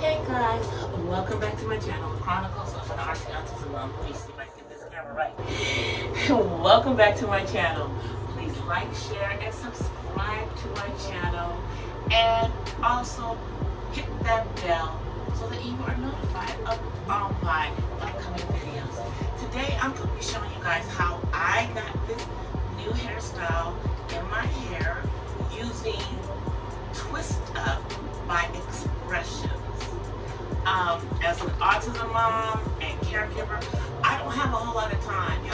Hey guys, welcome back to my channel, Chronicles of an Artsy Autism Mom. Let me see if I can get this camera right. welcome back to my channel. Please like, share, and subscribe to my channel. And also hit that bell so that you are notified of all my upcoming videos. Today I'm going to be showing you guys how I got this new hairstyle in my hair using Twist Up by X-Pressions. Um, as an autism mom and caregiver, I don't have a whole lot of time,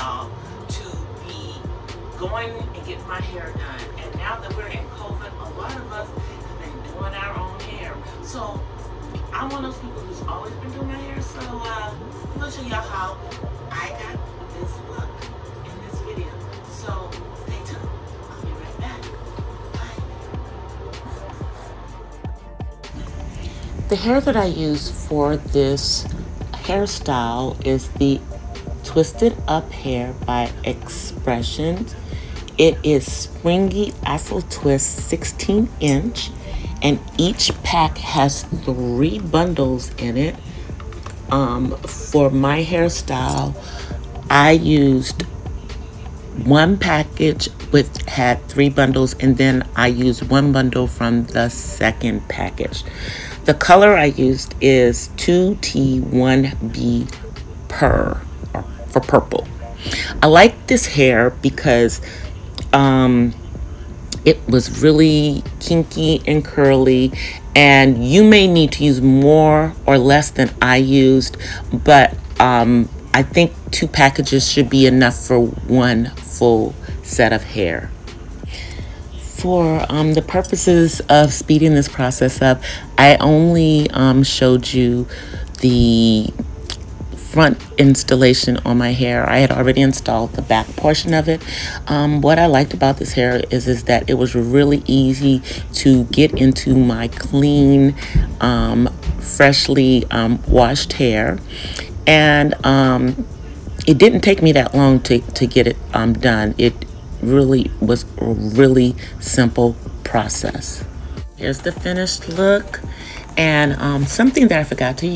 going and getting my hair done. And now that we're in COVID, a lot of us have been doing our own hair. So I'm one of those people who's always been doing my hair. So uh, I'm gonna show y'all how I got this look in this video. So stay tuned. I'll be right back. Bye. The hair that I use for this hairstyle is the Twisted Up Hair by X-Pressions. It is springy Afro Twist 16 inch and each pack has three bundles in it. Um, for my hairstyle, I used one package with had three bundles and then I used one bundle from the second package. The color I used is 2T1B Pur for purple. I like this hair because um, it was really kinky and curly and you may need to use more or less than I used but um, I think two packages should be enough for one full set of hair. For um, the purposes of speeding this process up, I only um, showed you the front installation on my hair. I had already installed the back portion of it. Um, what I liked about this hair is, is that it was really easy to get into my clean, um, freshly um, washed hair. And um, it didn't take me that long to, to get it um, done. It really was a really simple process. Here's the finished look. And um, something that I forgot to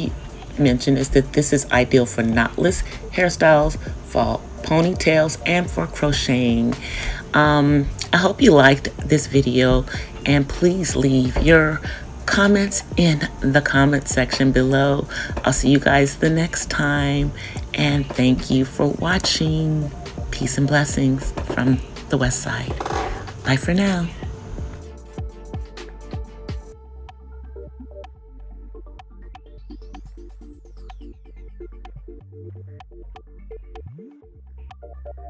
mention is that this is ideal for knotless hairstyles, for ponytails, and for crocheting. Um, I hope you liked this video and please leave your comments in the comment section below. I'll see you guys the next time and thank you for watching. Peace and blessings from the west side. Bye for now.